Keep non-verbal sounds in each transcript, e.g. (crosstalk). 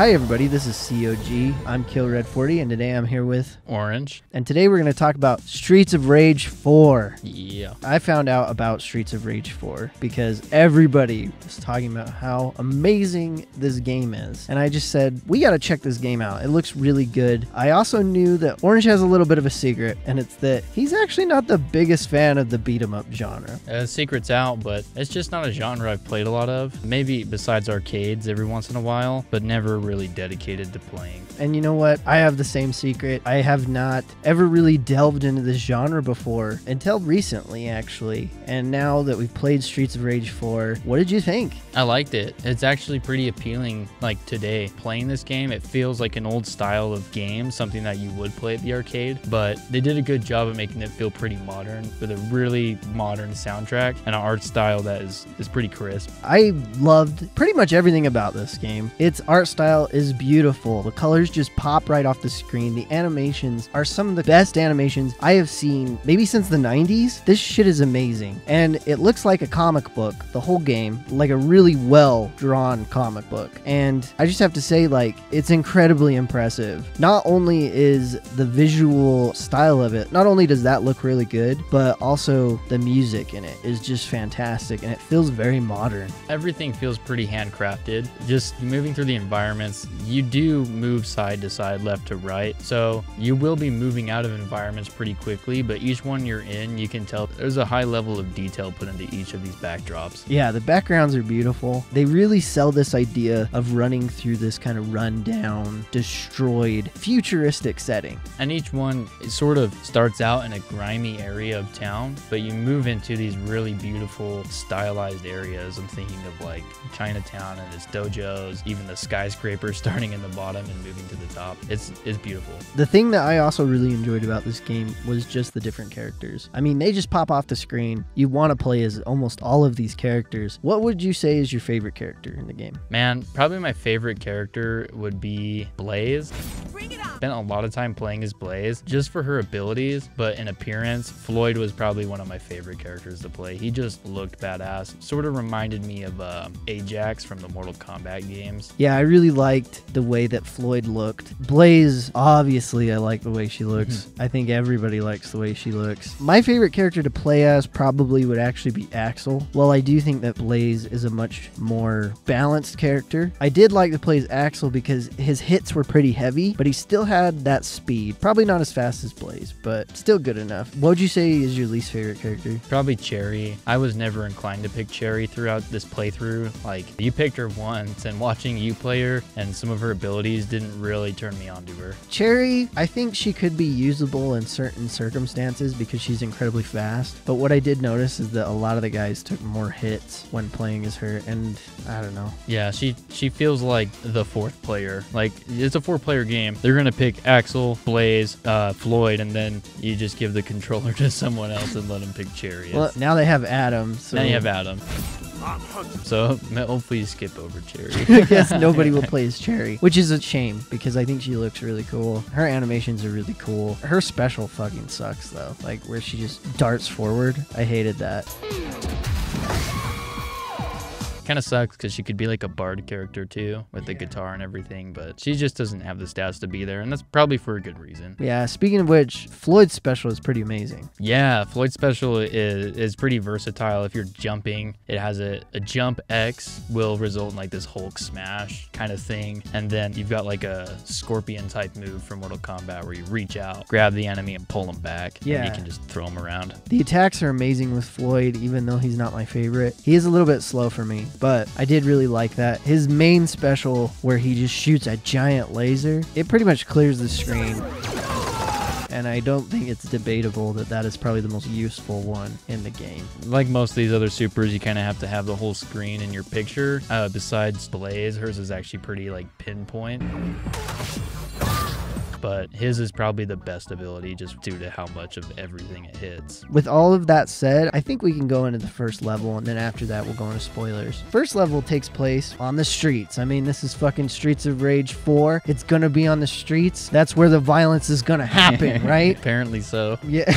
Hi, everybody. This is COG. I'm Kill Red 40, and today I'm here with. Orange. And today we're going to talk about Streets of Rage 4. Yeah. I found out about Streets of Rage 4 because everybody was talking about how amazing this game is. And I just said, we got to check this game out. It looks really good. I also knew that Orange has a little bit of a secret, and it's that he's actually not the biggest fan of the beat 'em up genre. Uh, secret's out, but it's just not a genre I've played a lot of. Maybe besides arcades every once in a while, but never really dedicated to playing. And you know what? I have the same secret. I have not ever really delved into this genre before until recently, actually. And now that we've played Streets of Rage 4, what did you think? I liked it. It's actually pretty appealing. Like today, playing this game, it feels like an old style of game, something that you would play at the arcade. But they did a good job of making it feel pretty modern with a really modern soundtrack and an art style that is, is pretty crisp. I loved pretty much everything about this game. Its art style is beautiful. The colors just pop right off the screen. The animations are some of the best animations I have seen maybe since the 90s. This shit is amazing. And it looks like a comic book, the whole game, like a really well drawn comic book. And I just have to say, like, it's incredibly impressive. Not only is the visual style of it, not only does that look really good, but also the music in it is just fantastic and it feels very modern. Everything feels pretty handcrafted. Just moving through the environments, you do move side to side, left to right. So you will be moving out of environments pretty quickly, but each one you're in, you can tell there's a high level of detail put into each of these backdrops. Yeah, the backgrounds are beautiful. They really sell this idea of running through this kind of rundown, destroyed, futuristic setting. And each one sort of starts out in a grimy area of town, but you move into these really beautiful, stylized areas. I'm thinking of like Chinatown and its dojos, even the skyscraper (laughs) starting in the bottom and moving to the top. It's it's beautiful. The thing that I also really enjoyed about this game was just the different characters. I mean, they just pop off the screen. You want to play as almost all of these characters. What would you say is your favorite character in the game? Man, probably my favorite character would be Blaze. Spent a lot of time playing as Blaze just for her abilities, but in appearance, Floyd was probably one of my favorite characters to play. He just looked badass. Sort of reminded me of uh, Ajax from the Mortal Kombat games. Yeah, I really liked the way that Floyd looked. Blaze, obviously, I like the way she mm-hmm. looks. I think everybody likes the way she looks. My favorite character to play as probably would actually be Axel. While I do think that Blaze is a much more balanced character, I did like to play as Axel because his hits were pretty heavy, but he still had that speed. Probably not as fast as Blaze, but still good enough. What would you say is your least favorite character? Probably Cherry. I was never inclined to pick Cherry throughout this playthrough. Like, you picked her once, and watching you play her and some of her abilities didn't really turn me on to her. Cherry, I think she could be usable in certain circumstances because she's incredibly fast. But what I did notice is that a lot of the guys took more hits when playing as her, and I don't know. Yeah, she she feels like the fourth player. Like it's a four-player game. They're gonna pick Axel, Blaze, uh, Floyd, and then you just give the controller (laughs) to someone else and let them pick Cherry. Well, now they have Adam, so now you have Adam. So hopefully you skip over Cherry. (laughs) I guess nobody will (laughs) play as Cherry, which is a shame because I think she looks really cool. Her animations are really cool. Her special fucking sucks though, like where she just darts forward. I hated that. Kind of sucks because she could be like a bard character too with the guitar and everything, but she just doesn't have the stats to be there, and that's probably for a good reason. Yeah, speaking of which, Floyd's special is pretty amazing. Yeah, Floyd's special is, is pretty versatile. If you're jumping, it has a, a jump X will result in like this Hulk smash kind of thing. And then you've got like a scorpion type move from Mortal Kombat where you reach out, grab the enemy, and pull them back. And Yeah. you can just throw them around. The attacks are amazing with Floyd, even though he's not my favorite. He is a little bit slow for me, but I did really like that. His main special, where he just shoots a giant laser, it pretty much clears the screen. And I don't think it's debatable that that is probably the most useful one in the game. Like most of these other supers, you kind of have to have the whole screen in your picture. Uh, besides Blaze, hers is actually pretty like pinpoint. But his is probably the best ability just due to how much of everything it hits. With all of that said, I think we can go into the first level, and then after that, we'll go into spoilers. First level takes place on the streets. I mean, this is fucking Streets of Rage 4. It's gonna be on the streets. That's where the violence is gonna happen, (laughs) right? Apparently so. Yeah.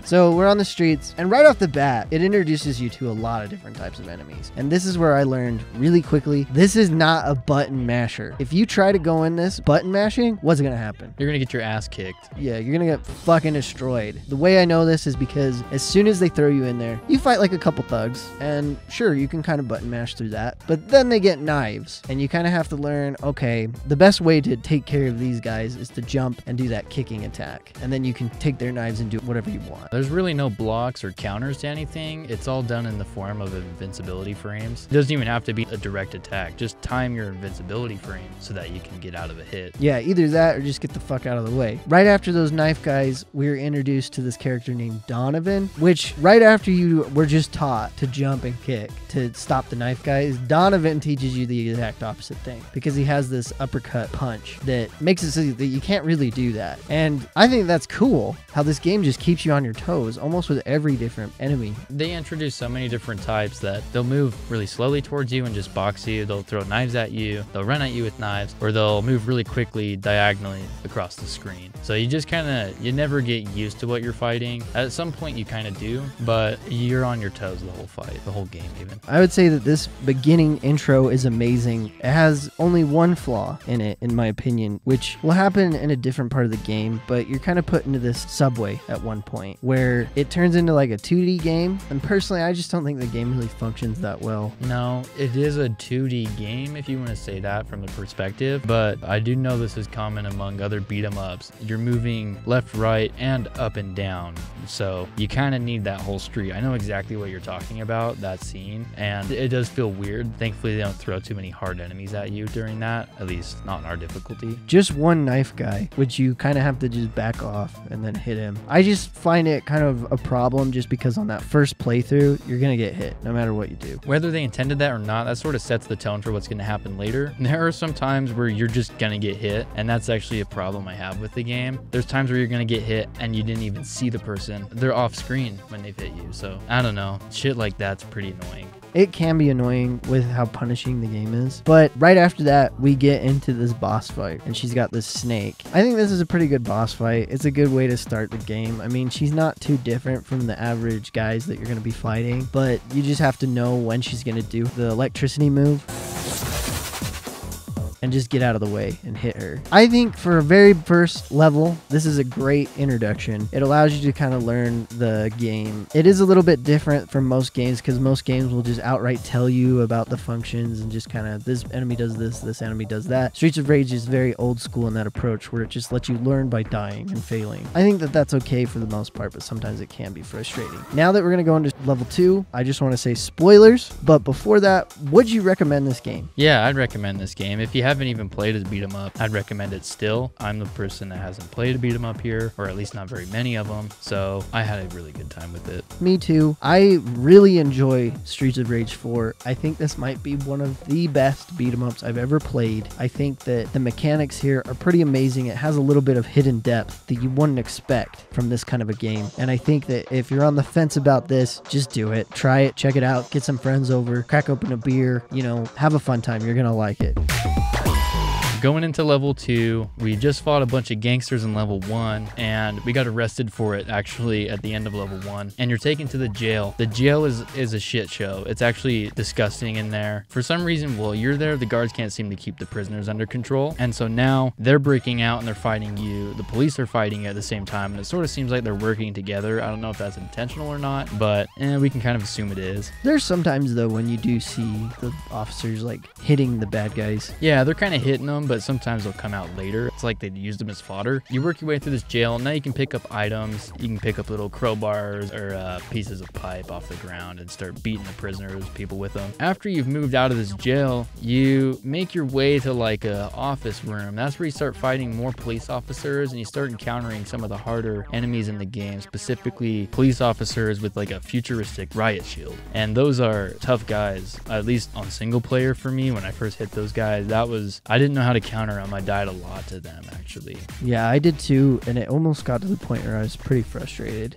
(laughs) so we're on the streets, and right off the bat, it introduces you to a lot of different types of enemies. And this is where I learned really quickly this is not a button masher. If you try to go in this button mashing, what's gonna happen? You're gonna get your ass kicked. Yeah, you're gonna get fucking destroyed. The way I know this is because as soon as they throw you in there, you fight like a couple thugs, and sure, you can kind of button mash through that, but then they get knives, and you kind of have to learn okay, the best way to take care of these guys is to jump and do that kicking attack, and then you can take their knives and do whatever you want. There's really no blocks or counters to anything. It's all done in the form of invincibility frames. It doesn't even have to be a direct attack. Just time your invincibility frame so that you can get out of a hit. Yeah, either that or just get the fuck out of the way. Right after those knife guys, we are introduced to this character named Donovan, which right after you were just taught to jump and kick to stop the knife guys, Donovan teaches you the exact opposite thing because he has this uppercut punch that makes it so that you can't really do that. And I think that's cool how this game just keeps you on your toes almost with every different enemy. They introduce so many different types that they'll move really slowly towards you and just box you. They'll throw knives at you, they'll run at you with knives, or they'll move really quickly diagonally across the screen. So you just kind of, you never get used to what you're fighting. At some point you kind of do, but you're on your toes the whole fight, the whole game even. I would say that this beginning intro is amazing. It has only one flaw in it, in my opinion, which will happen in a different part of the game, but you're kind of put into this subway at one point where it turns into like a 2D game. And personally, I just don't think the game really functions that well. No, it is a 2D game if you want to say that from the perspective, but I do know this is common among other beat 'em ups. You're moving left, right, and up and down. So you kind of need that whole street. I know exactly what you're talking about, that scene, and it does feel weird. Thankfully, they don't throw too many hard enemies at you during that, at least not in our difficulty. Just one knife guy, which you kind of have to just back off and then hit him. I just find it kind of a problem just because on that first playthrough, you're going to get hit no matter what you do. Whether they intended that or not, that sort of sets the tone for what's going to happen later. (laughs) There are some times where you're just going to get hit, and that's actually a problem I have with the game. There's times where you're to get hit and you didn't even see the person. They're off screen when they've hit you. So I don't know. Shit like that's pretty annoying. It can be annoying with how punishing the game is. But right after that, we get into this boss fight, and she's got this snake. I think this is a pretty good boss fight. It's a good way to start the game. I mean, she's not too different from the average guys that you're going to be fighting, but you just have to know when she's going to do the electricity move and just get out of the way and hit her. I think for a very first level, this is a great introduction. It allows you to kind of learn the game. It is a little bit different from most games because most games will just outright tell you about the functions and just kind of this enemy does this, this enemy does that. Streets of Rage is very old school in that approach where it just lets you learn by dying and failing. I think that that's okay for the most part, but sometimes it can be frustrating. Now that we're going to go into level two, I just want to say spoilers, but before that, would you recommend this game? Yeah, I'd recommend this game. If you haven't even played a beat 'em up, I'd recommend it still. I'm the person that hasn't played a beat 'em up here, or at least not very many of them. So I had a really good time with it. Me too. I really enjoy Streets of Rage 4. I think this might be one of the best beat 'em ups I've ever played. I think that the mechanics here are pretty amazing. It has a little bit of hidden depth that you wouldn't expect from this kind of a game. And I think that if you're on the fence about this, just do it. Try it, check it out, get some friends over, crack open a beer, you know, have a fun time. You're going to like it. Going into level two, we just fought a bunch of gangsters in level one, and we got arrested for it actually at the end of level one. And you're taken to the jail. The jail is is a shit show. It's actually disgusting in there. For some reason, while you're there, the guards can't seem to keep the prisoners under control, and so now they're breaking out and they're fighting you. The police are fighting you at the same time, and it sort of seems like they're working together. I don't know if that's intentional or not, but eh, we can kind of assume it is. There's sometimes though when you do see the officers like hitting the bad guys. Yeah, they're kind of hitting them, but sometimes they'll come out later. It's like they used them as fodder. You work your way through this jail. Now you can pick up items. You can pick up little crowbars or uh, pieces of pipe off the ground and start beating the prisoners, people with them. After you've moved out of this jail, you make your way to like a office room. That's where you start fighting more police officers and you start encountering some of the harder enemies in the game, specifically police officers with like a futuristic riot shield. And those are tough guys, at least on single player for me when I first hit those guys. That was, I didn't know how to to counter them. I died a lot to them, actually. Yeah, I did too, and it almost got to the point where I was pretty frustrated.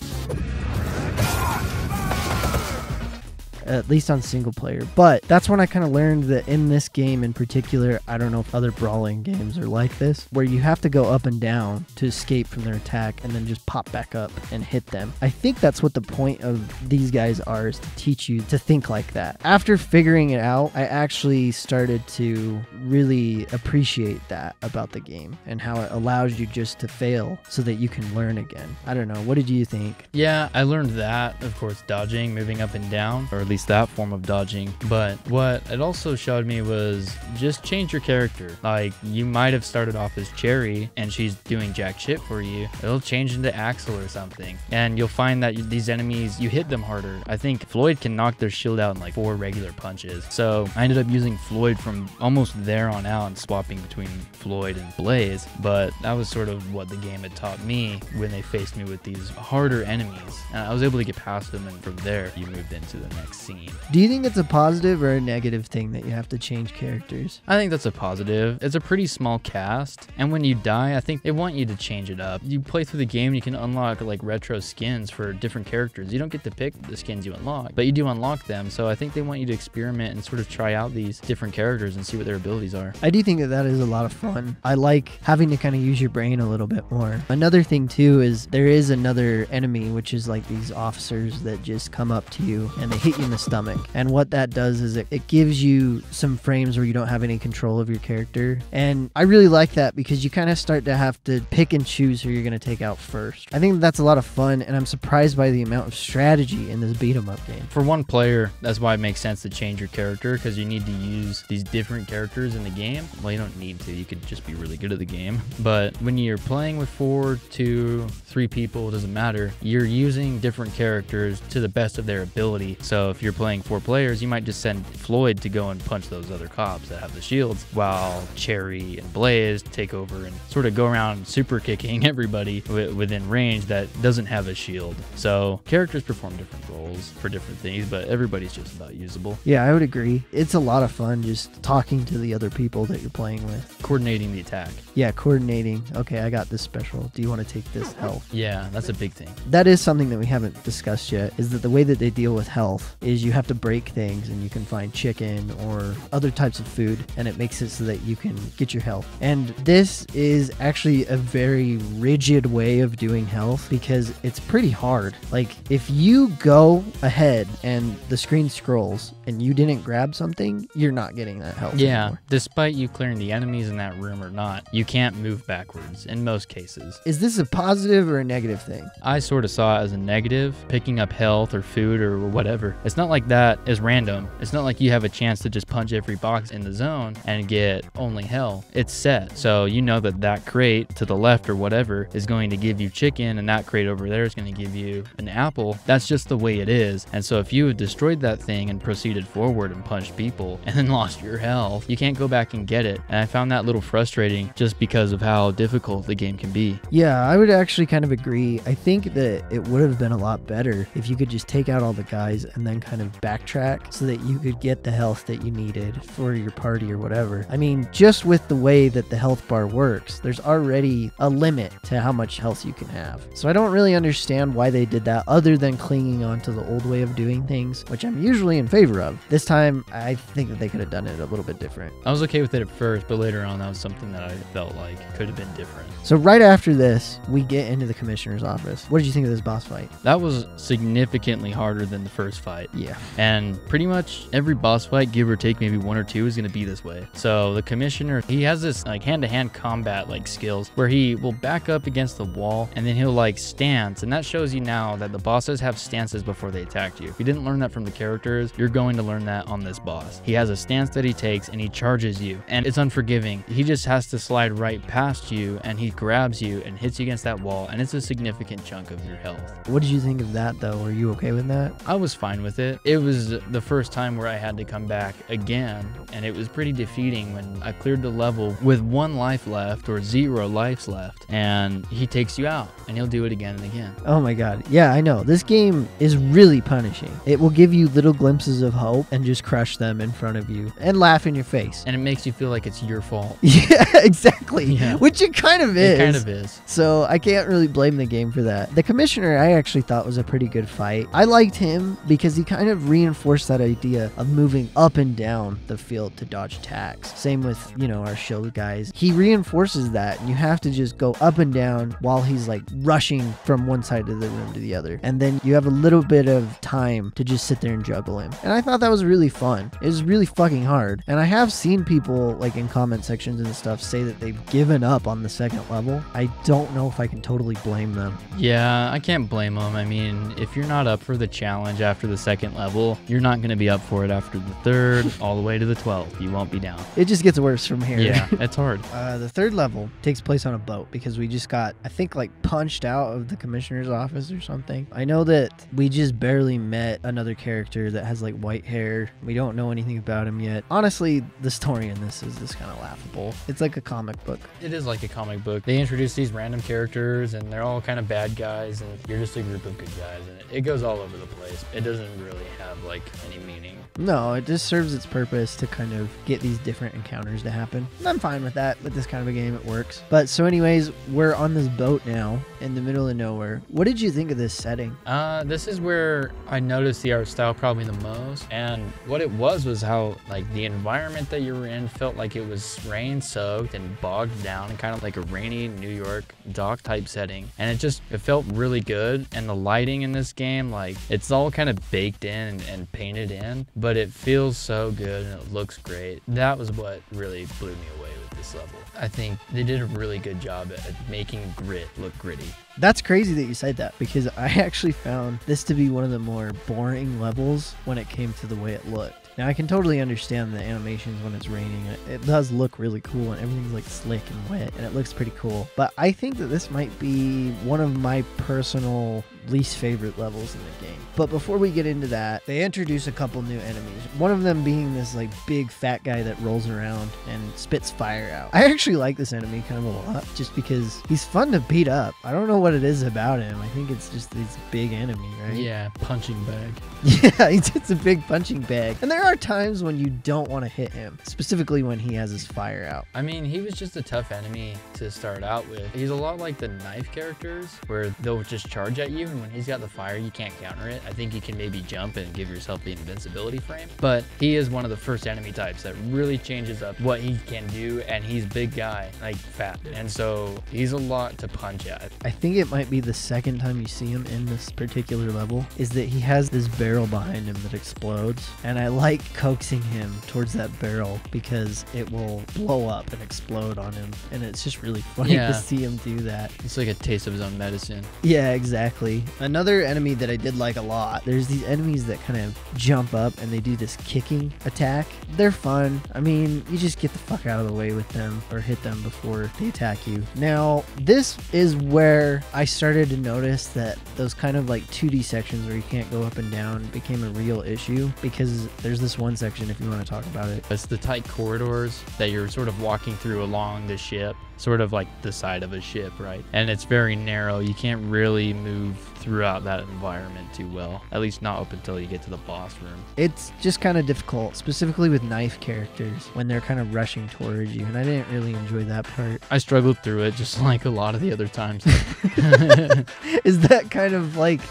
At least on single player. But that's when I kind of learned that in this game in particular, I don't know if other brawling games are like this, where you have to go up and down to escape from their attack and then just pop back up and hit them. I think that's what the point of these guys are is to teach you to think like that. After figuring it out, I actually started to really appreciate that about the game and how it allows you just to fail so that you can learn again. I don't know. What did you think? Yeah, I learned that, of course, dodging, moving up and down, or least that form of dodging. But what it also showed me was just change your character. Like you might have started off as Cherry and she's doing jack shit for you. It'll change into Axel or something. And you'll find that these enemies, you hit them harder. I think Floyd can knock their shield out in like four regular punches. So I ended up using Floyd from almost there on out and swapping between Floyd and Blaze. But that was sort of what the game had taught me when they faced me with these harder enemies. And I was able to get past them and from there you moved into the next scene. Do you think it's a positive or a negative thing that you have to change characters? I think that's a positive. It's a pretty small cast, and when you die, I think they want you to change it up. You play through the game, you can unlock like retro skins for different characters. You don't get to pick the skins you unlock, but you do unlock them. So I think they want you to experiment and sort of try out these different characters and see what their abilities are. I do think that that is a lot of fun. I like having to kind of use your brain a little bit more. Another thing too is there is another enemy, which is like these officers that just come up to you and they hit you the stomach. And what that does is it, it gives you some frames where you don't have any control of your character. And I really like that because you kind of start to have to pick and choose who you're going to take out first. I think that's a lot of fun, and I'm surprised by the amount of strategy in this beat 'em up game. For one player, that's why it makes sense to change your character because you need to use these different characters in the game. Well, you don't need to, you could just be really good at the game. (laughs) But when you're playing with four, two, three people, it doesn't matter. You're using different characters to the best of their ability. So if you're playing four players, you might just send Floyd to go and punch those other cops that have the shields, while Cherry and Blaze take over and sort of go around super kicking (laughs) everybody within range that doesn't have a shield. So characters perform different roles for different things, but everybody's just about usable. Yeah, I would agree. It's a lot of fun just talking to the other people that you're playing with. Coordinating the attack. Yeah, coordinating. Okay, I got this special. Do you want to take this health? Yeah, that's a big thing. That is something that we haven't discussed yet. Is that the way that they deal with health is you have to break things and you can find chicken or other types of food and it makes it so that you can get your health. And this is actually a very rigid way of doing health because it's pretty hard. Like if you go ahead and the screen scrolls and you didn't grab something, you're not getting that health. Yeah, anymore. despite you clearing the enemies in that room or not, you can't move backwards in most cases. Is this a positive or a negative thing? I sort of saw it as a negative, picking up health or food or whatever. It's not like that is random. It's not like you have a chance to just punch every box in the zone and get only health. It's set. So you know that that crate to the left or whatever is going to give you chicken and that crate over there is going to give you an apple. That's just the way it is. And so if you had destroyed that thing and proceeded forward and punched people and then (laughs) lost your health, you can't go back and get it. And I found that a little frustrating just because of how difficult the game can be. Yeah, I would actually kind of agree. I think that it would have been a lot better if you could just take out all the guys and then kind of backtrack so that you could get the health that you needed for your party or whatever. I mean, just with the way that the health bar works, there's already a limit to how much health you can have. So I don't really understand why they did that other than clinging on to the old way of doing things, which I'm usually in favor of. This time, I think that they could have done it a little bit different. I was okay with it at first, but later on, that was something that I felt like could have been different. So right after this, we get into the commissioner's office. What did you think of this boss fight? That was significantly harder than the first fight. Yeah. And pretty much every boss fight, give or take maybe one or two, is going to be this way. So the commissioner, he has this like hand to hand combat like skills where he will back up against the wall and then he'll like stance. And that shows you now that the bosses have stances before they attack you. If you didn't learn that from the characters, you're going to learn that on this boss. He has a stance that he takes and he charges you. And it's unforgiving. He just has to slide right past you and he grabs you and hits you against that wall. And it's a significant chunk of your health. What did you think of that though? Were you okay with that? I was fine with it. it, it was the first time where I had to come back again, and it was pretty defeating when I cleared the level with one life left or zero lives left, and he takes you out, and he'll do it again and again. Oh my god. Yeah, I know. This game is really punishing. It will give you little glimpses of hope and just crush them in front of you and laugh in your face. And it makes you feel like it's your fault. (laughs) Yeah, exactly. Yeah. Which it kind of is. It kind of is. So I can't really blame the game for that. The commissioner I actually thought was a pretty good fight. I liked him because he kind of reinforced that idea of moving up and down the field to dodge attacks. Same with, you know, our show guys. He reinforces that and you have to just go up and down while he's like rushing from one side of the room to the other. And then you have a little bit of time to just sit there and juggle him. And I thought that was really fun. It was really fucking hard. And I have seen people like in comment sections and stuff say that they've given up on the second level. I don't know if I can totally blame them. Yeah, I can't blame them. I mean, if you're not up for the challenge after the second level, you're not going to be up for it after the third, (laughs) all the way to the 12th. You won't be down. It just gets worse from here. Yeah, (laughs) it's hard. Uh, the third level takes place on a boat because we just got, I think, like punched out of the commissioner's office or something. I know that we just barely met another character that has like white hair. We don't know anything about him yet. Honestly, the story in this is just kind of laughable. It's like a comic book. It is like a comic book. They introduce these random characters, and they're all kind of bad guys, and you're just a group of good guys, and it, it goes all over the place. It doesn't really have like any meaning. No, it just serves its purpose to kind of get these different encounters to happen. And I'm fine with that. With this kind of a game, it works. But so, anyways, we're on this boat now in the middle of nowhere. What did you think of this setting? Uh, this is where I noticed the art style probably the most, and what it was was how like the environment that you were in felt like it was rain soaked and bogged down, and kind of like a rainy New York dock type setting, and it just it felt really good. And the lighting in this game, like it's all kind of baked in and, and painted in, but it feels so good and it looks great. That was what really blew me away with this level. I think they did a really good job at, making grit look gritty. That's crazy that you said that because I (laughs) actually found this to be one of the more boring levels when it came to the way it looked. Now I can totally understand the animations when it's raining. It does look really cool and everything's like slick and wet and it looks pretty cool. But I think that this might be one of my personal least favorite levels in the game. But before we get into that, they introduce a couple new enemies. One of them being this like big fat guy that rolls around and spits fire out. I actually like this enemy kind of a lot just because he's fun to beat up. I don't know what it is about him. I think it's just this big enemy, right? Yeah, punching bag. (laughs) Yeah, it's it's a big punching bag. And there are times when you don't want to hit him, specifically when he has his fire out. I mean, he was just a tough enemy to start out with. He's a lot like the knife characters, where they'll just charge at you, and when he's got the fire, you can't counter it. I think you can maybe jump and give yourself the invincibility frame. But he is one of the first enemy types that really changes up what he can do, and he's big guy, like fat. And so he's a lot to punch at. I think it might be the second time you see him in this particular level is that he has this barrel behind him that explodes and I like coaxing him towards that barrel because it will blow up and explode on him and it's just really funny Yeah. to see him do that. It's like a taste of his own medicine. Yeah, exactly. Another enemy that I did like a lot. There's these enemies that kind of jump up and they do this kicking attack. They're fun. I mean, you just get the fuck out of the way with them or hit them before they attack you. Now, this is where I started to notice that those kind of like 2D sections where you can't go up and down became a real issue because there's this one section if you want to talk about it. It's the tight corridors that you're sort of walking through along the ship, sort of like the side of a ship, right? And it's very narrow. You can't really move throughout that environment too well, at least not up until you get to the boss room. It's just kind of difficult, specifically with knife characters when they're kind of rushing towards you, and I didn't really enjoy that part. I struggled through it just (laughs) like a lot of the other times. (laughs) Is that kind of like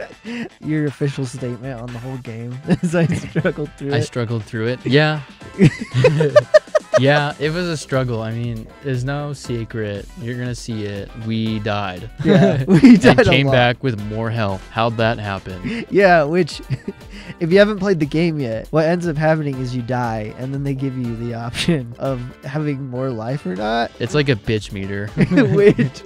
(laughs) your official statement on the whole game? As I struggled through I it. struggled through it. Yeah. Yeah, it was a struggle. I mean, there's no secret. You're going to see it. We died. yeah, (laughs) we died and came back with more health. How'd that happen? Yeah, which, (laughs) if you haven't played the game yet, what ends up happening is you die, and then they give you the option (laughs) of having more life or not. It's like a bitch meter. which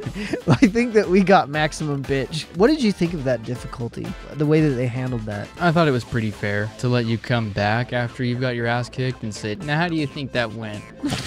I think that we got maximum bitch. What did you think of that difficulty? The way that they handled that? I thought it was pretty fair to let you come back after you've got your ass kicked and say, now how do you think that went?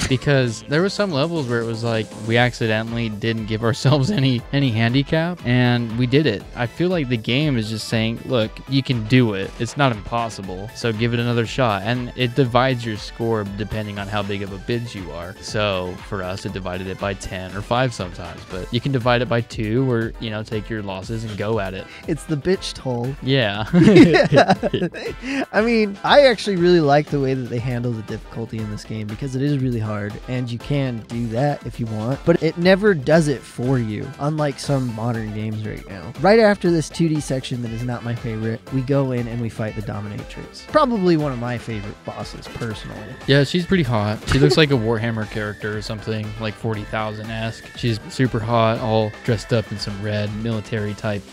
Because there was some levels where it was like we accidentally didn't give ourselves (laughs) any any handicap and we did it. I feel like the game is just saying, look, you can do it. It's not impossible. So give it another shot. And it divides your score depending on how big of a bitch you are. So for us, it divided it by 10 or 5 sometimes, but you can divide it by 2 or, you know, take your losses and go at it. It's the bitch toll. Yeah. yeah. (laughs) (laughs) I mean, I actually really like the way that they handle the difficulty in this game because it is really hard and you can do that if you want, but it never does it for you, unlike some modern games right now. Right after this 2D section that is not my favorite, we go in and we fight the Dominatrix. Probably one of my favorite bosses personally. Yeah, she's pretty hot. She looks like a (laughs) Warhammer character or something, like 40,000 esque. She's super hot, all dressed up in some red military type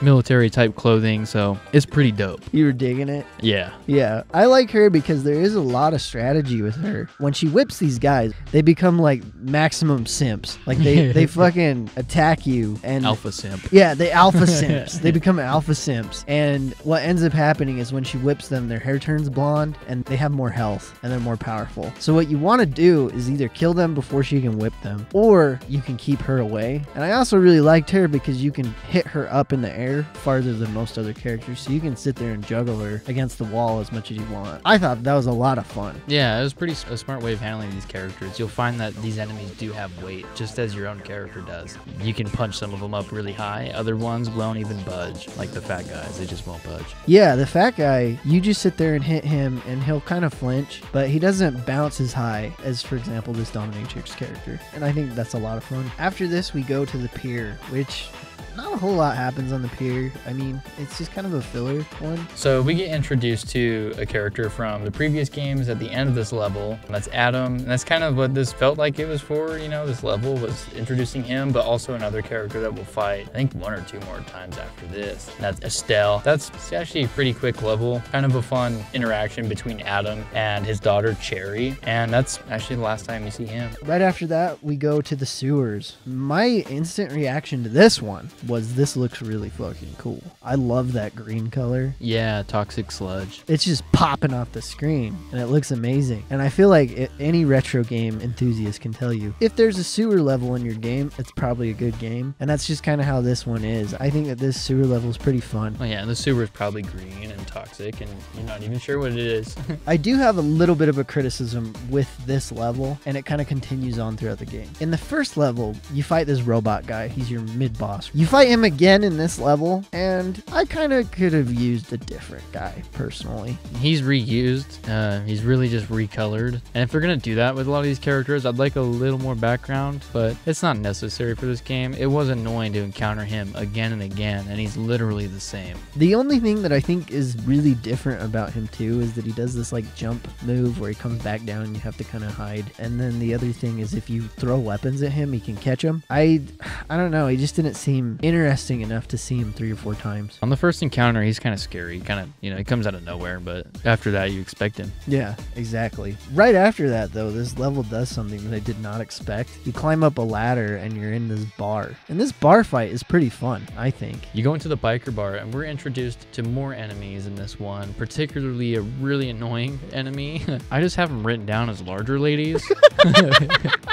military type clothing, so it's pretty dope. You were digging it? Yeah. Yeah. I like her because there is a lot of strategy with her. When she whips these guys, they become like maximum simps. Like they, they (laughs) fucking attack you and Alpha simp. Yeah, they alpha (laughs) simps. they become alpha simps. And what ends up happening is when she whips them, their hair turns blonde and they have more health and they're more powerful. So what you want to do is either kill them before she can whip them or you can keep her away. And I also really liked her because you can hit her up in the air farther than most other characters, so you can sit there and juggle her against the wall as much as you want. I thought that was a lot of fun. Yeah, it was pretty a smart way of handling these characters. You'll find that these enemies do have weight, just as your own character does. You can punch some of them up really high. Other ones won't even budge, like the fat guys. They just won't budge. Yeah, the fat guy, you just sit there and hit him, and he'll kind of flinch, but he doesn't bounce as high as, for example, this Dominatrix character. And I think that's a lot of fun. After this, we go to the pier, which not a whole lot happens on the pier. I mean, it's just kind of a filler one. So we get introduced to a character from the previous games at the end of this level. that's Adam. And that's kind of what this felt like it was for, you know, this level was introducing him, but also another character that we'll fight, I think one or two more times after this. That's Estel. That's actually a pretty quick level, kind of a fun interaction between Adam and his daughter Cherry. And that's actually the last time you see him. Right after that, we go to the sewers. My instant reaction to this one was this looks really fucking cool. I love that green color. Yeah, toxic sludge. It's just popping off the screen and it looks amazing. And I feel like it, any retro game enthusiast can tell you if there's a sewer level in your game, it's probably a good game. And that's just kind of how this one is. I think that this sewer level is pretty fun. Oh yeah, and the sewer is probably green and toxic and you're not even sure what it is. (laughs) I do have a little bit of a criticism with this level and it kind of continues on throughout the game. In the first level, you fight this robot guy. He's your mid boss. You fight him again in this level, and I kind of could have used a different guy personally. He's reused. Uh, he's really just recolored. And if they're gonna do that with a lot of these characters, I'd like a little more background, but it's not necessary for this game. It was annoying to encounter him again and again, and he's literally the same. The only thing that I think is really different about him too is that he does this like jump move where he comes back down and you have to kind of hide. And then the other thing is if you throw weapons at him, he can catch them. I, (sighs) I don't know. He just didn't seem interesting enough to see him three or four times. On the first encounter, he's kind of scary. Kind of, you know, he comes out of nowhere, but after that, you expect him. Yeah, exactly. Right after that, though, this level does something that I did not expect. You climb up a ladder and you're in this bar. And this bar fight is pretty fun, I think. You go into the biker bar, and we're introduced to more enemies in this one, particularly a really annoying enemy. (laughs) I just have them written down as larger ladies. (laughs)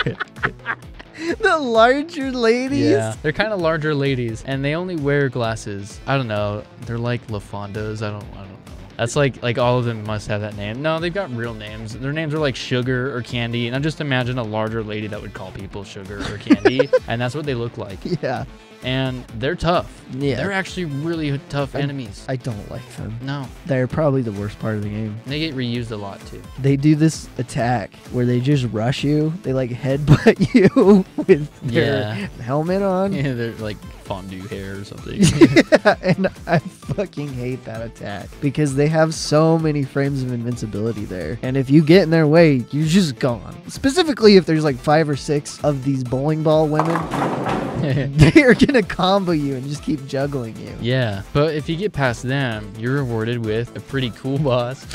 (laughs) the larger ladies? Yeah, they're kind of larger ladies, and they only wear glasses. I don't know. They're like LaFondas. I don't. I don't know. That's like like all of them must have that name. No, they've got real names. Their names are like Sugar or Candy, and I just imagine a larger lady that would call people Sugar or Candy, (laughs) and that's what they look like. Yeah and they're tough. Yeah. They're actually really tough I, enemies. I don't like them. No. They're probably the worst part of the game. They get reused a lot too. They do this attack where they just rush you. They like headbutt (laughs) you with their yeah. helmet on. Yeah, (laughs) they're like fondue hair or something. (laughs) yeah, and I fucking hate that attack because they have so many frames of invincibility there. And if you get in their way, you're just gone. Specifically if there's like five or six of these bowling ball women. (laughs) they are gonna combo you and just keep juggling you. Yeah, but if you get past them, you're rewarded with a pretty cool (laughs) boss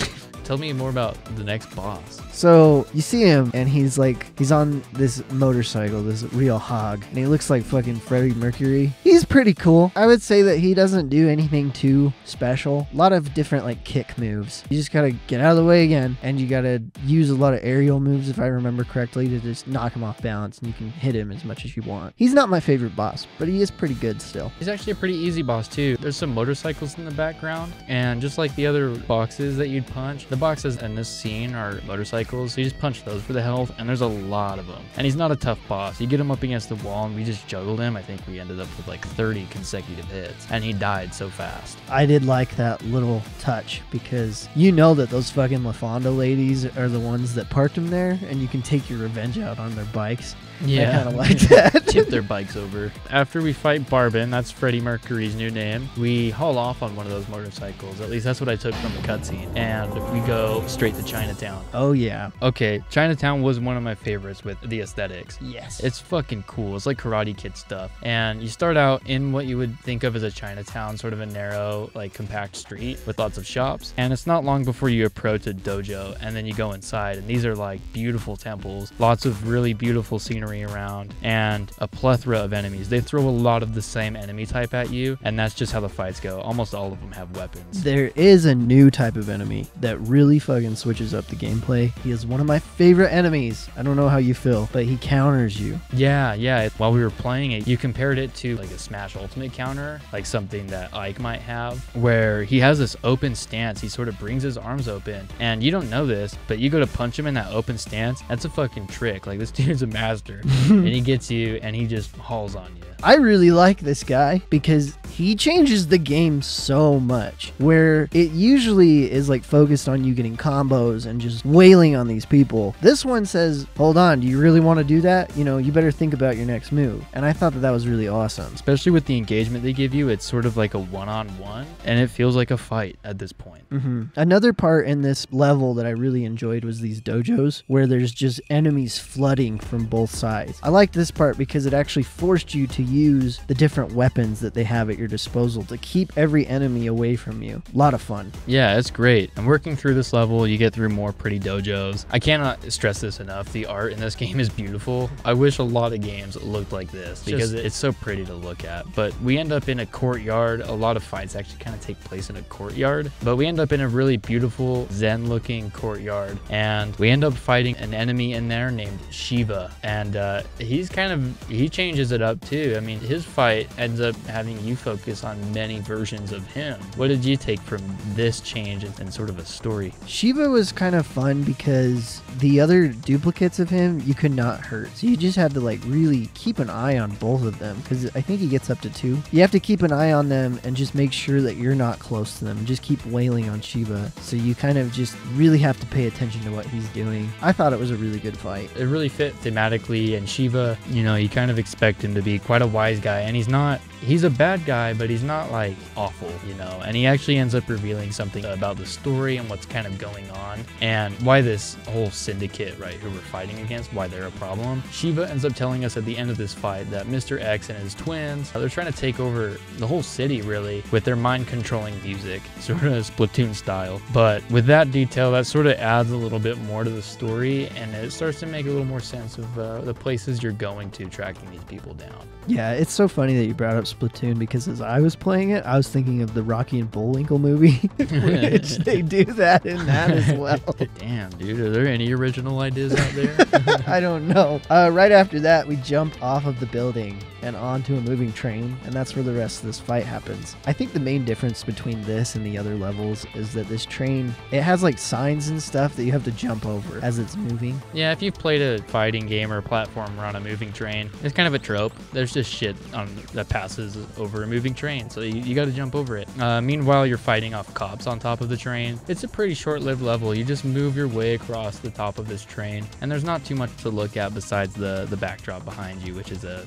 tell me more about the next boss. So you see him, and he's like, he's on this motorcycle, this real hog, and he looks like fucking Freddie Mercury. He's pretty cool. I would say that he doesn't do anything too special. A lot of different like kick moves. You just gotta get out of the way again, and you gotta use a lot of aerial moves, if I remember correctly, to just knock him off balance, and you can hit him as much as you want. He's not my favorite boss, but he is pretty good still. He's actually a pretty easy boss too. There's some motorcycles in the background, and just like the other boxes that you'd punch, the boxes in this scene are motorcycles. So you just punch those for the health, and there's a lot of them. And he's not a tough boss. You get him up against the wall, and we just juggled him. I think we ended up with like 30 consecutive hits, and he died so fast. I did like that little touch because you know that those fucking LaFonda ladies are the ones that parked him there, and you can take your revenge out on their bikes. Yeah, I kind of like that. tip their bikes over. After we fight Barbon, that's Freddie Mercury's new name, we haul off on one of those motorcycles. At least that's what I took from the cutscene. And we go straight to Chinatown. oh yeah. Okay, Chinatown was one of my favorites with the aesthetics. Yes. It's fucking cool. It's like Karate Kid stuff. And you start out in what you would think of as a Chinatown, sort of a narrow, like compact street with lots of shops. And it's not long before you approach a dojo and then you go inside. And these are like beautiful temples, lots of really beautiful scenery around, and a plethora of enemies. They throw a lot of the same enemy type at you, and that's just how the fights go. Almost all of them have weapons. There is a new type of enemy that really fucking switches up the gameplay. He is one of my favorite enemies. I don't know how you feel, but he counters you. Yeah, yeah. While we were playing it, you compared it to like a Smash Ultimate counter, like something that Ike might have, where he has this open stance. He sort of brings his arms open, and you don't know this, but you go to punch him in that open stance. That's a fucking trick. Like this (laughs) dude's a master, (laughs) and he gets you, and he just hauls on you. I really like this guy because he changes the game so much. Where it usually is like focused on you getting combos and just wailing on these people. This one says, Hold on, do you really want to do that? You know, you better think about your next move. And I thought that that was really awesome. Especially with the engagement they give you, it's sort of like a one-on-one, and it feels like a fight at this point. hmm Another part in this level that I really enjoyed was these dojos where there's just enemies flooding from both sides. I liked this part because it actually forced you to use the different weapons that they have at your disposal to keep every enemy away from you. A lot of fun. Yeah, it's great. And working through this level, you get through more pretty dojos. I cannot stress this enough. The art in this (laughs) game is beautiful. I wish a lot of games looked like this because Just- it's so pretty to look at. But we end up in a courtyard. A lot of fights actually kind of take place in a courtyard. But we end up in a really beautiful Zen looking courtyard. And we end up fighting an enemy in there named Shiva. And uh, he's kind of, he changes it up too. I mean, his fight ends up having you focus on many versions of him. What did you take from this change and, and sort of a story? Shiva was kind of fun because the other duplicates of him you could not hurt. So you just had to like really keep an eye on both of them because I think he gets up to two. You have to keep an eye on them and just make sure that you're not close to them. Just keep wailing on Shiva. So you kind of just really have to pay attention to what he's doing. I thought it was a really good fight. it really fit thematically and Shiva, you know, you kind of expect him to be quite a wise guy and he's not he's a bad guy, but he's not like awful, you know. And he actually ends up revealing something about the story and what's kind of going on and why this whole syndicate, right, who we're fighting against, why they're a problem. Shiva ends up telling us at the end of this fight that Mr. X and his twins, they're trying to take over the whole city really with their mind controlling music, (laughs) sort of Splatoon style. But with that detail, that sort of adds a little bit more to the story and it starts to make a little more sense of uh, the places you're going to tracking these people down. Yeah, it's so funny that you brought up Splatoon because as I was playing it, I was thinking of the Rocky and Bullwinkle movie, (laughs) which (laughs) they do that in that as (laughs) well. Damn, dude, are there any original ideas out there? I don't know. Uh, right after that, we jump off of the building and onto a moving train, and that's where the rest of this fight happens. I think the main difference between this and the other levels is that this train it has like signs and stuff that you have to jump over as it's moving. yeah, if you've played a fighting game or a platformer on a moving train, it's kind of a trope. There's just shit on that passes over a moving train, so you, you got to jump over it. Uh, meanwhile, you're fighting off cops on top of the train. It's a pretty short-lived level. You just move your way across the top of this train, and there's not too much to look at besides the the backdrop behind you, which is a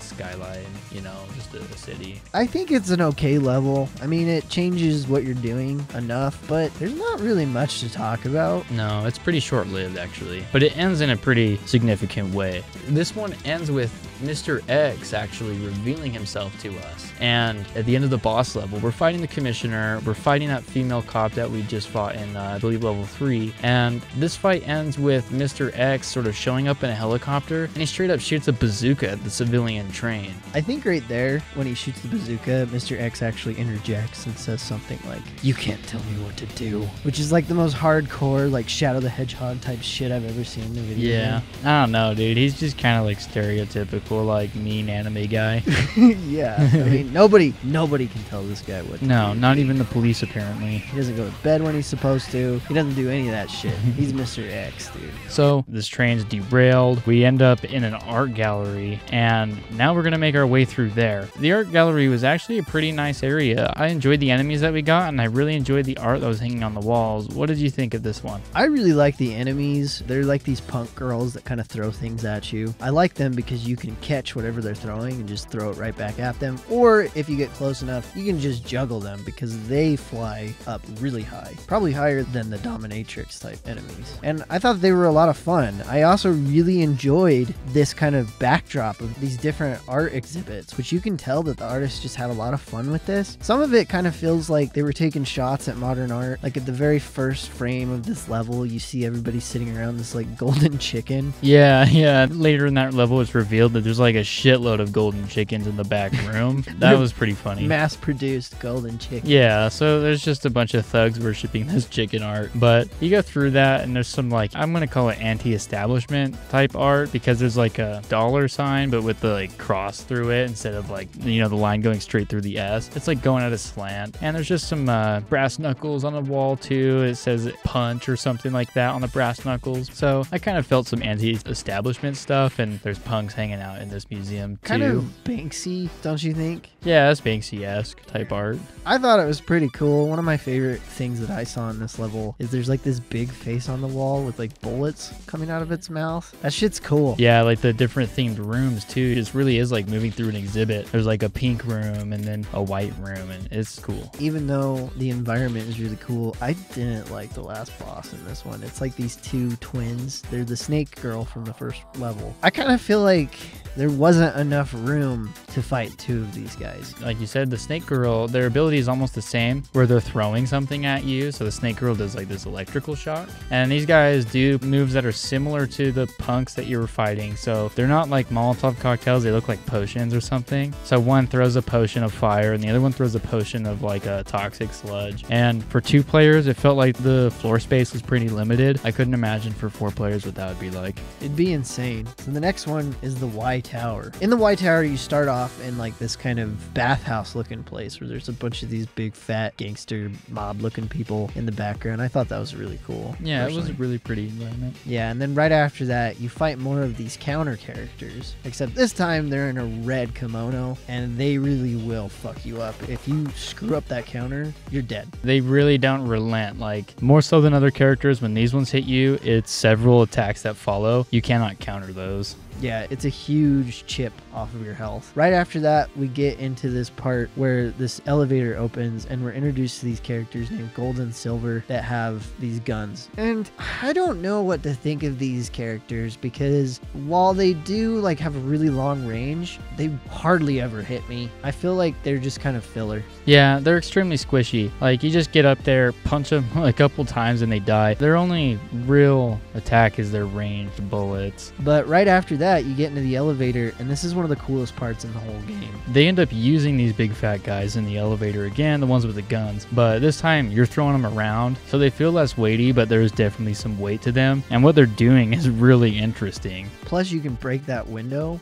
skyline, you know, just a, a city. I think it's an okay level. I mean, it changes what you're doing enough, but there's not really much to talk about. No, it's pretty short lived actually, but it ends in a pretty significant way. This one ends with Mr. X actually revealing himself to us. And at the end of the boss level, we're fighting the commissioner, we're fighting that female cop that we just fought in, uh, I believe, level 3. And this fight ends with Mr. X sort of showing up in a helicopter and he straight up shoots a bazooka at the civilian train. I think right there, when he shoots the bazooka, Mr. X actually interjects and says something like, You can't tell me what to do. Which is like the most hardcore, like Shadow the Hedgehog type shit I've ever seen in a video. Yeah, I don't know, dude. He's just kind of like stereotypical, like mean anime guy. (laughs) yeah. I mean, (laughs) nobody, nobody can tell this guy what to No, do. not even the police apparently. He doesn't go to bed when he's supposed to. He doesn't do any of that shit. (laughs) He's Mr. X, dude. So this train's derailed. We end up in an art gallery, and now we're gonna make our way through there. The art gallery was actually a pretty nice area. I enjoyed the enemies that we got, and I really enjoyed the art that was hanging on the walls. What did you think of this one? I really like the enemies. They're like these punk girls that kind of throw things at you. I like them because you can catch whatever they're throwing and just throw it right back at them. Or if you get close enough, you can just juggle them because they fly up really high. Probably higher than the dominatrix type enemies. And I thought they were a lot of fun. I also really enjoyed this kind of backdrop of these different art exhibits, which you can tell that the artists just had a lot of fun with this. Some of it kind of feels like they were taking shots at modern art. Like at the very first frame of this level, you see everybody sitting around this like (laughs) golden chicken. Yeah, yeah. Later in that level, it's revealed that there's like a shitload of golden chickens in the back room. (laughs) that was pretty funny. Mass produced golden chicken. Yeah, so there's just a bunch of thugs worshiping this chicken art. But you go through that, and there's some like I'm gonna call it anti-establishment type art because there's like a dollar sign, but with the like cross through it instead of like you know the line going straight through the S. It's like going at a slant, and there's just some uh, brass knuckles on the wall too. It says punch or something like that on the brass knuckles. So I kind of felt some anti-establishment stuff, and there's punks hanging out in this museum too. Kind of Banksy, don't you think? yeah, that's Banksy-esque type art. I thought it was pretty cool. One of my favorite things that I saw in this level is there's like this big face on the wall with like bullets coming out of its mouth. That shit's cool. Yeah, like the different themed rooms too. It just really is like moving through an exhibit. There's like a pink room and then a white room, and it's cool. Even though the environment is really cool, I didn't like the last boss in this one. It's like these two twins. They're the snake girl from the first level. I kind of feel like there wasn't enough room to fight two of these guys. Like you said, the snake girl, their ability is almost the same, where they're throwing something at you. So the snake girl does like this electrical shock, and these guys do moves that are similar to the punks that you were fighting. So they're not like Molotov cocktails; they look like potions or something. So one throws a potion of fire, and the other one throws a potion of like a toxic sludge. And for two players, it felt like the floor space was pretty limited. I couldn't imagine for four players what that would be like. It'd be insane. So the next one is the Y Tower. In the Y Tower, you start off in like this kind of bathhouse looking place where there's a bunch of these big fat gangster mob looking people in the background. I thought that was really cool. Yeah, it was a really pretty environment. Yeah, and then right after that, you fight more of these counter characters. Except this time they're in a red kimono, and they really will fuck you up. If you screw up that counter, you're dead. They really don't relent. Like more so than other characters, when these ones hit you, it's several attacks that follow. You cannot counter those. Yeah, it's a huge chip off of your health. Right after that, we get into this part where this elevator opens and we're introduced to these characters named Gold and Silver that have these guns. And I don't know what to think of these characters because while they do like have a really long range, they hardly ever hit me. I feel like they're just kind of filler. Yeah, they're extremely squishy. Like you just get up there, punch them (laughs) a couple times, and they die. Their only real attack is their ranged bullets. But right after that, you get into the elevator, and this is one of the coolest parts in the whole game. They end up using these big fat guys in the elevator again, the ones with the guns. But this time you're throwing them around, so they feel less weighty, but there's definitely some weight to them. And what they're doing is really interesting. Plus, you can break that window.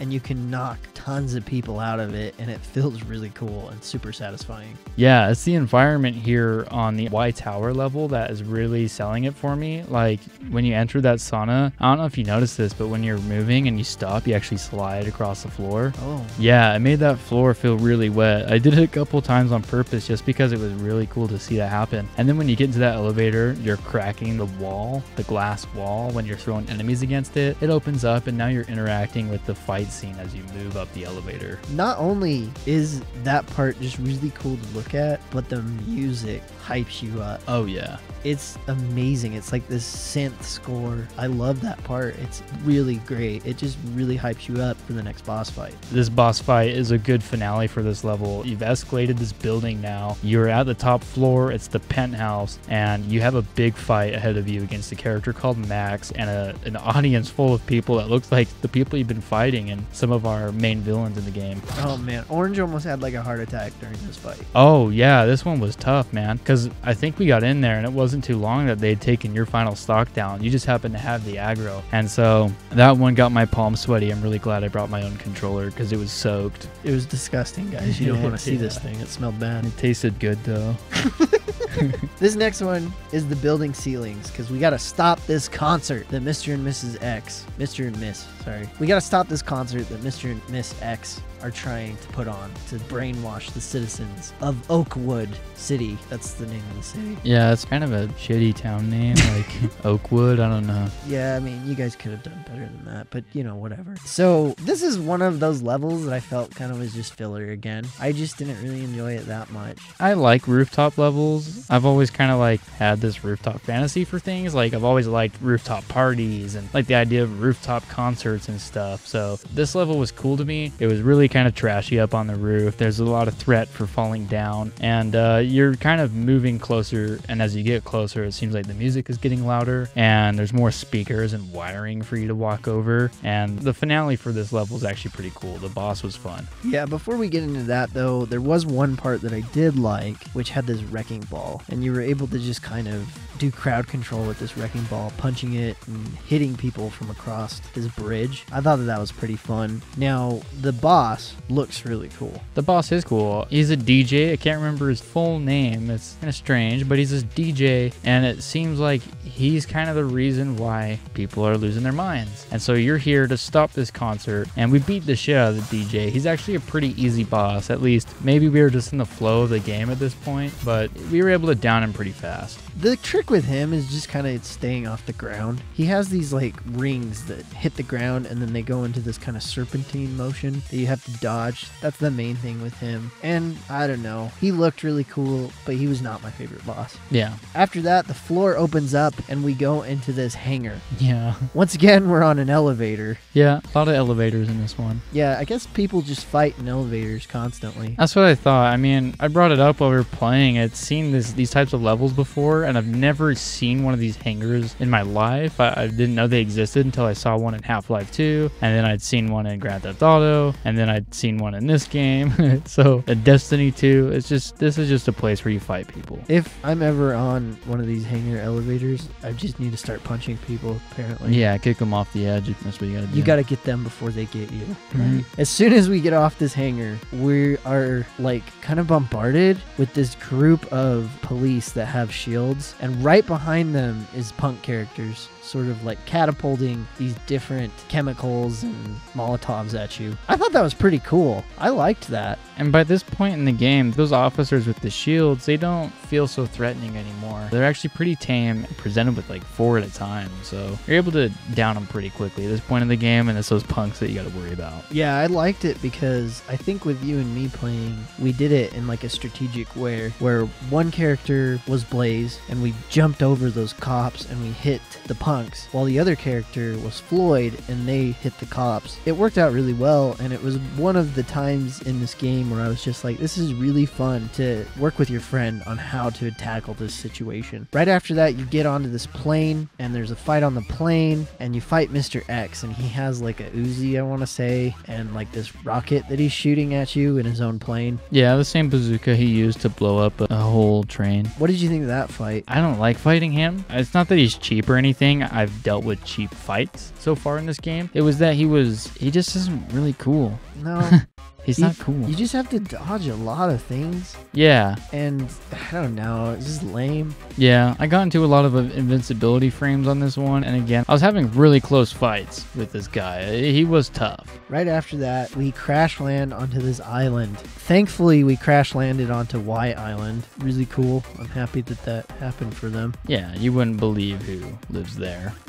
And you can knock tons of people out of it, and it feels really cool and super satisfying. Yeah, it's the environment here on the Y Tower level that is really selling it for me. Like when you enter that sauna, I don't know if you noticed this, but when you're moving and you stop, you actually slide across the floor. Oh, Yeah, it made that floor feel really wet. I did it a couple times on purpose just because it was really cool to see that happen. And then when you get into that elevator, you're cracking the wall, the glass wall, when you're throwing enemies against it. It opens up, and now you're interacting with the fight scene as you move up the elevator. not only is that part just really cool to look at, but the music hypes you up. Oh, yeah. It's amazing. It's like this synth score. I love that part. It's really great. It just really hypes you up for the next boss fight. This boss fight is a good finale for this level. You've escalated this building now. You're at the top floor. It's the penthouse, and you have a big fight ahead of you against a character called Max and a, an audience full of people that looks like the people you've been fighting and some of our main villains in the game. Oh man, Orange almost had like a heart attack during this fight. Oh yeah, this one was tough, man. Because I think we got in there and it wasn't too long that they'd taken your final stock down. You just happened to have the aggro, and so that one got my palms sweaty. I'm really glad I brought my own controller because it was soaked. It was disgusting, guys. (laughs) You don't want to see this thing. It smelled bad. It tasted good though. (laughs) this next one is the building ceilings because we got to stop this concert that Mr. and Mrs. X, Mr. and Miss, sorry, we got to stop this concert that Mr. and Miss X are trying to put on to brainwash the citizens of Oakwood City. That's the name of the city. Yeah, it's kind of a shitty town name, (laughs) like Oakwood. I don't know. Yeah, I mean, you guys could have done better than that, but you know, whatever. So, this is one of those levels that I felt kind of was just filler again. I just didn't really enjoy it that much. I like rooftop levels. I've always kind of like had this rooftop fantasy for things. Like, I've always liked rooftop parties and like the idea of rooftop concerts and stuff. So, this level was cool to me. It was really kind of trashy up on the roof. There's a lot of threat for falling down, and uh, you're kind of moving closer. And as you get closer, it seems like the music is getting louder, and there's more speakers and wiring for you to walk over. And the finale for this level is actually pretty cool. The boss was fun. Yeah, before we get into that though, there was one part that I did like, which had this wrecking ball, and you were able to just kind of do crowd control with this wrecking ball, punching it and hitting people from across this bridge. I thought that that was pretty fun. Now, the boss looks really cool. The boss is cool. He's a DJ. I can't remember his full name. It's kind of strange, but he's this DJ, and it seems like he's kind of the reason why people are losing their minds. And so you're here to stop this concert, and we beat the shit out of the DJ. He's actually a pretty easy boss, at least. Maybe we were just in the flow of the game at this point, but we were able to down him pretty fast. The trick with him is just kind of staying off the ground. He has these like rings that hit the ground and then they go into this kind of serpentine motion that you have to dodge. That's the main thing with him. And I don't know, he looked really cool, but he was not my favorite boss. Yeah. After that, the floor opens up and we go into this hangar. Yeah. Once again, we're on an elevator. Yeah, a lot of elevators in this one. Yeah, I guess people just fight in elevators constantly. That's what I thought. I mean, I brought it up while we were playing. I'd seen this these types of levels before, and I've never seen one of these hangars in my life. I, I didn't know they existed until I saw one in Half Life 2, and then I'd seen one in Grand Theft Auto, and then I'd seen one in this game. (laughs) so, a Destiny 2, it's just this is just a place where you fight people. If I'm ever on one of these hangar elevators, I just need to start punching people, apparently. Yeah, kick them off the edge. That's what you gotta do. You got to get them before they get you. Mhm. As soon as we get off this hangar, we are like kind of bombarded with this group of police that have shields, and right behind them is punk characters, sort of like catapulting these different chemicals and Molotovs at you. I thought that was pretty cool. I liked that. And by this point in the game, those officers with the shields, they don't feel so threatening anymore. They're actually pretty tame and presented with like four at a time. So you're able to down them pretty quickly at this point in the game, and it's those punks that you got to worry about. Yeah, I liked it because I think with you and me playing, we did it in like a strategic way where one character was Blaze and we jumped over those cops and we hit the punks while the other character was Floyd and they hit the cops. It worked out really well and it was one of the times in this game where I was just like, this is really fun to work with your friend on how to tackle this situation. Right after that, you get onto this plane and there's a fight on the plane and you fight Mr. X and he has like a Uzi, I want to say, and like this rocket that he's shooting at you in his own plane. Yeah, the same bazooka he used to blow up a, a whole train. What did you think of that fight? I don't like fighting him. It's not that he's cheap or anything. I've dealt with cheap fights so far in this game. It was that he was, he just isn't really cool. No, (laughs) He's You- not cool. you just have to dodge a lot of things, Yeah, and I don't know, it's just lame. yeah. I got into a lot of uh, invincibility frames on this one, and again, I was having really close fights with this guy. He was tough. Right after that, we crash land onto this island. Thankfully, we crash landed onto Y Island. Really cool. I'm happy that that happened for them. Yeah, you wouldn't believe who lives there. (laughs)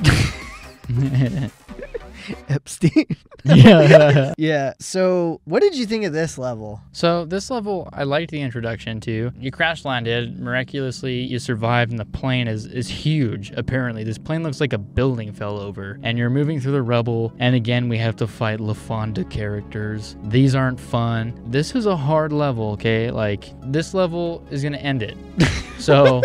(laughs) (laughs) Epstein. (laughs) yeah. yeah. So, what did you think of this level? So this level, I liked the introduction to. You crash landed miraculously. You survived, and the plane is is huge. Apparently, this plane looks like a building fell over, and you're moving through the rubble. And again, we have to fight LaFonda characters. These aren't fun. This is a hard level. Okay, like this level is gonna end it. (laughs) So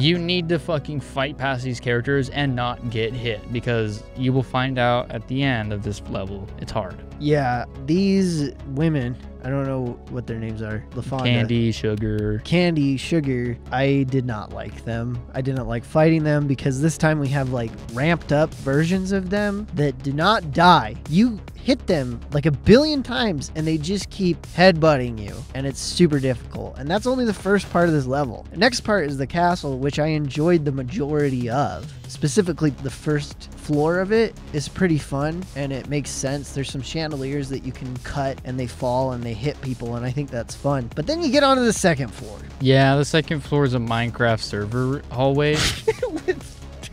you need to fucking fight past these characters and not get hit because you will find out at the end of this level it's hard. Yeah, these women, I don't know what their names are. LaFonda. Candy, sugar. Candy, Sugar, I did not like them. I didn't like fighting them because this time we have like ramped up versions of them that do not die. You hit them like a billion times and they just keep headbutting you and it's super difficult. And that's only the first part of this level. The next part is the castle, which I enjoyed the majority of. Specifically, the first floor of it is pretty fun and it makes sense. There's some chandeliers that you can cut and they fall and they hit people, and I think that's fun. But then you get onto the second floor. Yeah, the second floor is a Minecraft server hallway. (laughs)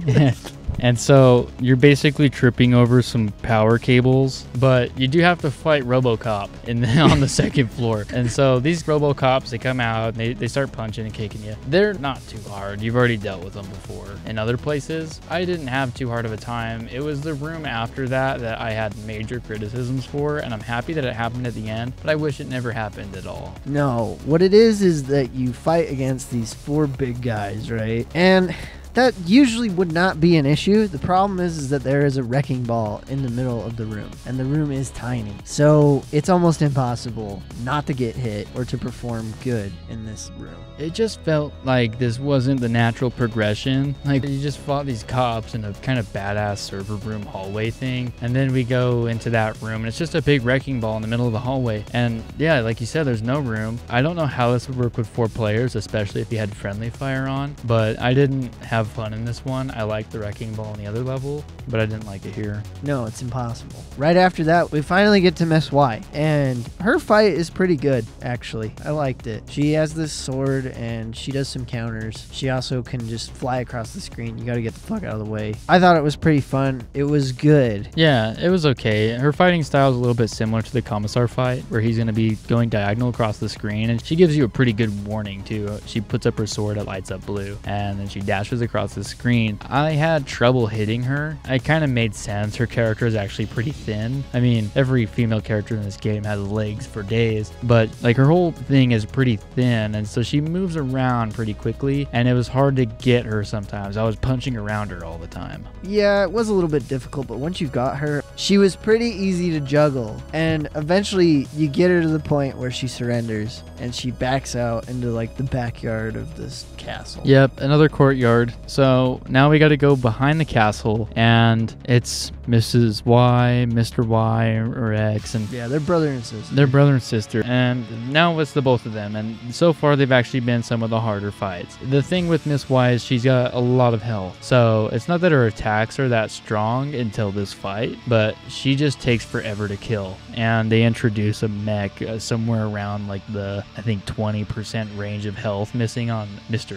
(laughs) And so you're basically tripping over some power cables, but you do have to fight RoboCop (laughs) in the, on the second floor. And so these RoboCops, they come out they, they start punching and kicking you. They're not too hard. You've already dealt with them before. In other places, I didn't have too hard of a time. It was the room after that that I had major criticisms for, and I'm happy that it happened at the end, but I wish it never happened at all. No, what it is is that you fight against these four big guys, right? And that usually would not be an issue. The problem is, is that there is a wrecking ball in the middle of the room, and the room is tiny. So it's almost impossible not to get hit or to perform good in this room. It just felt like this wasn't the natural progression. Like you just fought these cops in a kind of badass server room hallway thing, and then we go into that room, and it's just a big wrecking ball in the middle of the hallway. And yeah, like you said, there's no room. I don't know how this would work with four players, especially if you had friendly fire on, but I didn't have fun in this one. I liked the wrecking ball in the other level, but I didn't like it here. No, it's impossible. Right after that, we finally get to Miss Y, and her fight is pretty good, actually. I liked it. She has this sword and she does some counters. She also can just fly across the screen. You gotta get the fuck out of the way. I thought it was pretty fun. It was good. Yeah, it was okay. Her fighting style is a little bit similar to the Commissar fight, where he's going to be going diagonal across the screen, and she gives you a pretty good warning, too. She puts up her sword, it lights up blue, and then she dashes across the screen. I had trouble hitting her. It kind of made sense. Her character is actually pretty thin. I mean, every female character in this game has legs for days, but like her whole thing is pretty thin, and so she moves around pretty quickly, and it was hard to get her sometimes. I was punching around her all the time. Yeah, it was a little bit difficult, but once you got her, she was pretty easy to juggle. And eventually, you get her to the point where she surrenders and she backs out into like the backyard of this castle. Yep, another courtyard. So now we got to go behind the castle, and it's Mrs. Y, Mr. Y, or X, and Yeah, they're brother and sister. their brother and sister. And now it's the both of them. And so far, they've actually been some of the harder fights. The thing with Miss Y is she's got a lot of health. So it's not that her attacks are that strong until this fight, but she just takes forever to kill. And they introduce a mech uh, somewhere around like the, I think, 20% range of health missing on Mr.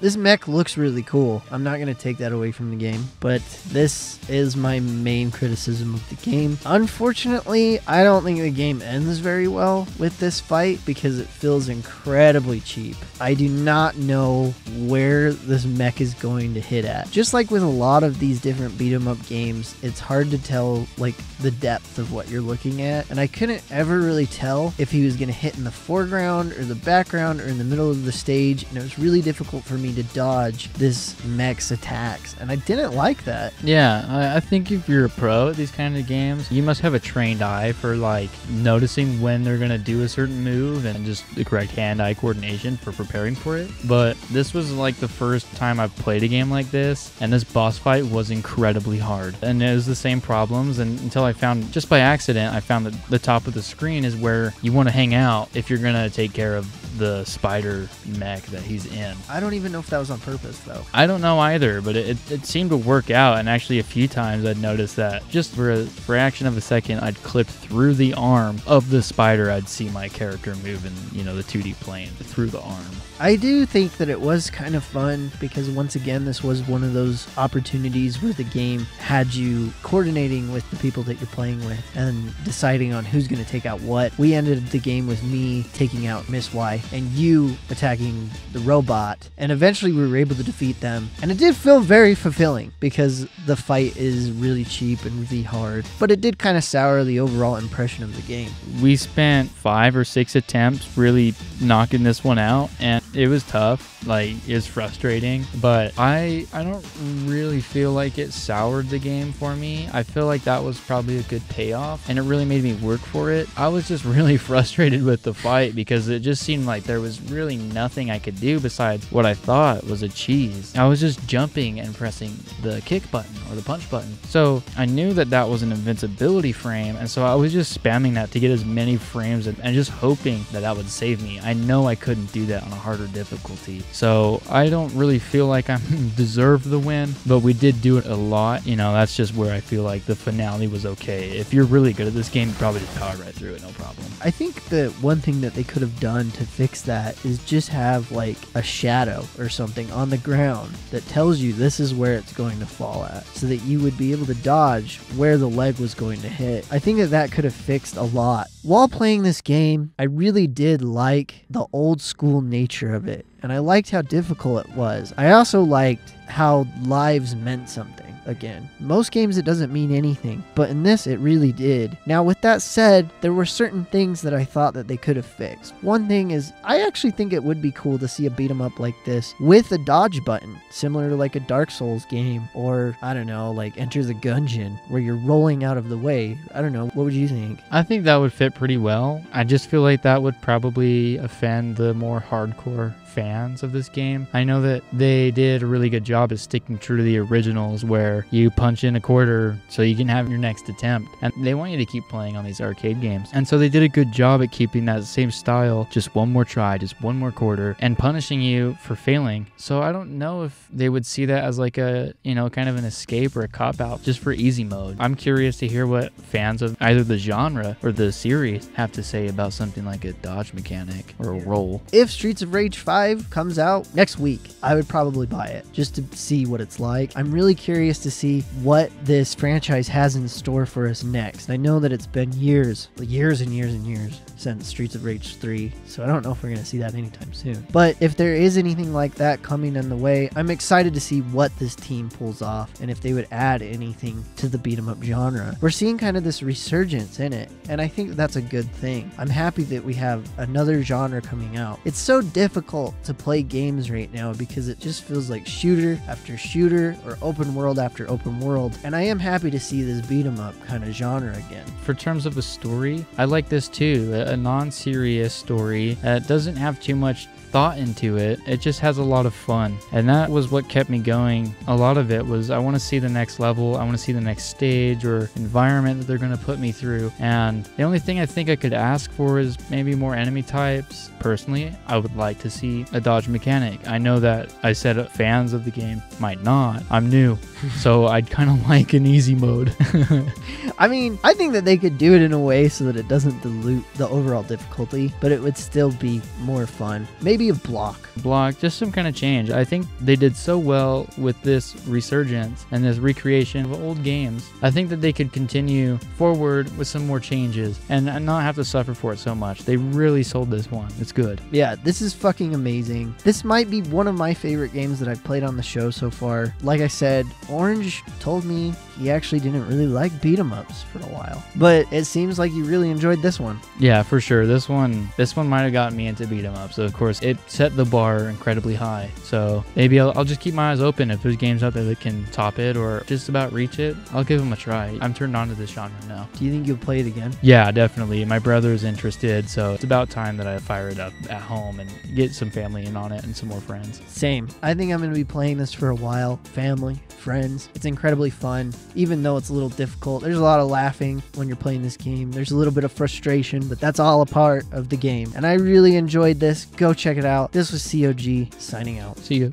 This mech looks really cool. I'm not going to take that away from the game, but this is my main criticism of the game. Unfortunately, I don't think the game ends very well with this fight because it feels incredibly cheap. I do not know where this mech is going to hit at. Just like with a lot of these different beat 'em up games, it's hard to tell like the depth of what you're looking at, and I couldn't ever really tell if he was going to hit in the foreground or the background or in the middle of the stage, and it was really difficult for me to dodge this mech's attacks, and I didn't like that. Yeah, I, I think if you're a pro at these kind of games, you must have a trained eye for like noticing when they're gonna do a certain move and just the correct hand-eye coordination for preparing for it. But this was like the first time I've played a game like this, and this boss fight was incredibly hard. And it was the same problems, and until I found just by accident, I found that the top of the screen is where you want to hang out if you're gonna take care of the spider mech that he's in. I don't even know if that was on purpose though. I don't know either, but it, it seemed to work out. And actually, a few times I'd noticed that just for a fraction of a second, I'd clip through the arm of the spider. I'd see my character move in, you know, the 2D plane through the arm. I do think that it was kind of fun because once again, this was one of those opportunities where the game had you coordinating with the people that you're playing with and deciding on who's going to take out what. We ended the game with me taking out Miss Y and you attacking the robot, and eventually we were able to defeat them. And it did feel very fulfilling because the fight is really cheap and really hard, but it did kind of sour the overall impression of the game. We spent five or six attempts really knocking this one out, and it was tough. Like it's frustrating, but I I don't really feel like it soured the game for me. I feel like that was probably a good payoff, and it really made me work for it. I was just (laughs) really frustrated with the fight because it just seemed like there was really nothing I could do besides what I thought was a cheese. I was just jumping and pressing the kick button or the punch button. So I knew that that was an invincibility frame, and so I was just spamming that to get as many frames and, and just hoping that that would save me. I know I couldn't do that on a harder difficulty. So I don't really feel like I (laughs) deserved the win, but we did do it a lot. You know, that's just where I feel like the finale was okay. If you're really good at this game, you probably just power right through it, no problem. I think that one thing that they could have done to fix that is just have like a shadow or something on the ground that tells you this is where it's going to fall at so that you would be able to dodge where the leg was going to hit. I think that that could have fixed a lot. While playing this game, I really did like the old school nature of it and I liked how difficult it was. I also liked how lives meant something again. Most games it doesn't mean anything, but in this it really did. Now with that said, there were certain things that I thought that they could have fixed. One thing is I actually think it would be cool to see a beat 'em up like this with a dodge button, similar to like a Dark Souls game or I don't know, like Enter the Gungeon where you're rolling out of the way. I don't know, what would you think? I think that would fit pretty well. I just feel like that would probably offend the more hardcore fans of this game. I know that they did a really good job of sticking true to the originals where you punch in a quarter so you can have your next attempt. And they want you to keep playing on these arcade games. And so they did a good job at keeping that same style, just one more try, just one more quarter, and punishing you for failing. So I don't know if they would see that as like a, you know, kind of an escape or a cop out just for easy mode. I'm curious to hear what fans of either the genre or the series have to say about something like a dodge mechanic or a roll. If Streets of Rage 5 5 comes out next week, I would probably buy it just to see what it's like. I'm really curious to see what this franchise has in store for us next. I know that it's been years, years and years and years since Streets of Rage 3, so I don't know if we're going to see that anytime soon. But if there is anything like that coming in the way, I'm excited to see what this team pulls off and if they would add anything to the beat 'em up genre. We're seeing kind of this resurgence in it, and I think that's a good thing. I'm happy that we have another genre coming out. It's so difficult to play games right now because it just feels like shooter after shooter or open world after open world, and I am happy to see this beat 'em up kind of genre again. For terms of a story, I like this too. A non-serious story that doesn't have too much thought into it. It just has a lot of fun. And that was what kept me going. A lot of it was I want to see the next level, I want to see the next stage or environment that they're going to put me through. And the only thing I think I could ask for is maybe more enemy types. Personally, I would like to see a dodge mechanic. I know that I said fans of the game might not. I'm new, (laughs) so I'd kind of like an easy mode. (laughs) I mean, I think that they could do it in a way so that it doesn't dilute the overall difficulty, but it would still be more fun. Maybe maybe a block. Block, just some kind of change. I think they did so well with this resurgence and this recreation of old games. I think that they could continue forward with some more changes and uh, not have to suffer for it so much. They really sold this one. It's good. Yeah, this is fucking amazing. This might be one of my favorite games that I've played on the show so far. Like I said, Orange told me he actually didn't really like beat 'em ups for a while. But it seems like you really enjoyed this one. Yeah, for sure. This one this one might have gotten me into beat 'em ups. So of course it it set the bar incredibly high. So maybe I'll, I'll just keep my eyes open if there's games out there that can top it or just about reach it. I'll give them a try. I'm turned on to this genre now. Do you think you'll play it again? Yeah, definitely. My brother's interested, so it's about time that I fire it up at home and get some family in on it and some more friends. Same. I think I'm going to be playing this for a while. Family, friends. It's incredibly fun, even though it's a little difficult. There's a lot of laughing when you're playing this game. There's a little bit of frustration, but that's all a part of the game. And I really enjoyed this. Go check it out. This was COG signing out. See you.